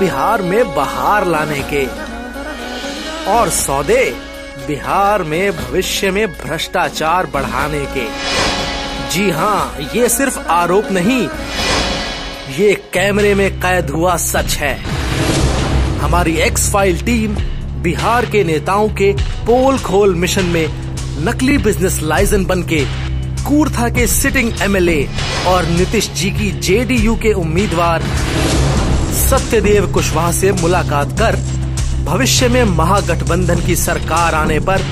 बिहार में बहार लाने के। और सौदे बिहार में भविष्य में भ्रष्टाचार बढ़ाने के। जी हाँ ये सिर्फ़ आरोप नहीं, ये कैमरे में कैद हुआ सच है। हमारी एक्स फ़ाइल टीम बिहार के नेताओं के पोल खोल मिशन में नकली बिज़नेस लाइजन बन के कूर्था के सिटिंग एमएलए और नीतीश जी की जेडीयू के उम्मीदवार सत्यदेव कुशवाहा से मुलाकात कर भविष्य में महागठबंधन की सरकार आने पर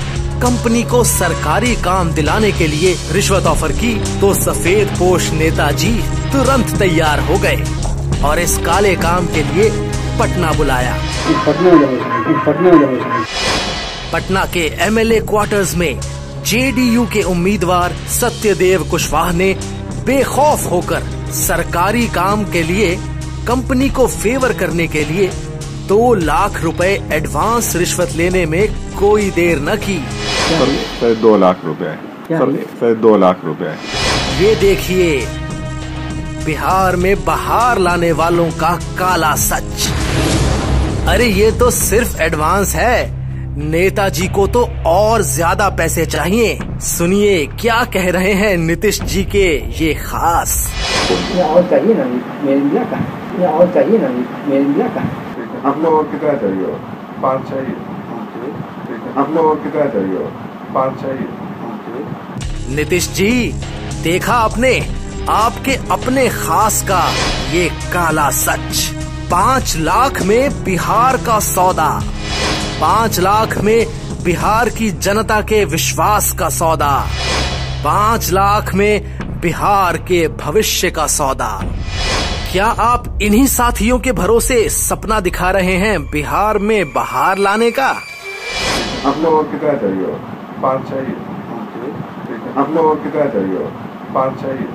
कंपनी को सरकारी काम दिलाने के लिए रिश्वत ऑफ़र की तो सफ़ेद पोष नेताजी तुरंत तैयार हो गए और इस काले काम के लिए पटना बुलाया। पटना के एमएलए क्वार्टर्स में जेडीयू के उम्मीदवार सत्यदेव कुशवाहा ने बेखौफ होकर सरकारी काम के लिए कंपनी को फेवर करने के लिए दो लाख रुपए एडवांस रिश्वत लेने में कोई देर न की। सर सर दो लाख रुपए। सर सर दो लाख रुपए। ये देखिए बिहार में बहार लाने वालों का काला सच। अरे ये तो सिर्फ़ एडवांस है। नेताजी को तो और ज़्यादा पैसे चाहिए। सुनिए क्या कह रहे हैं नीतीश जी के ये खास? और चाहिए ना मेरे ये और चाहिए ना मेरे मिला का आप लोगों को कितना चाहिए पाँच चाहिए आप लोगों को कितना चाहिए पाँच चाहिए नीतीश जी देखा आपने? आपके अपने खास का ये काला सच। पाँच लाख में बिहार का सौदा। पाँच लाख में बिहार की जनता के विश्वास का सौदा। पाँच लाख में बिहार के भविष्य का सौदा। क्या आप इन्हीं साथियों के भरोसे सपना दिखा रहे हैं बिहार में बहार लाने का? आप लोगों को कितना चाहिए पाँच चाहिए। आप लोगों को कितना चाहिए पाँच चाहिए।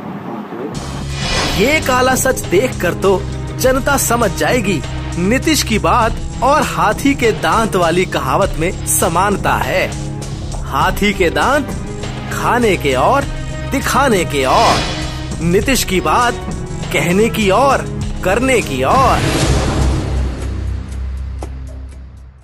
ये काला सच देख कर तो जनता समझ जाएगी। नीतीश की बात और हाथी के दांत वाली कहावत में समानता है। हाथी के दांत खाने के और दिखाने के और। नीतीश की बात कहने की और करने की और।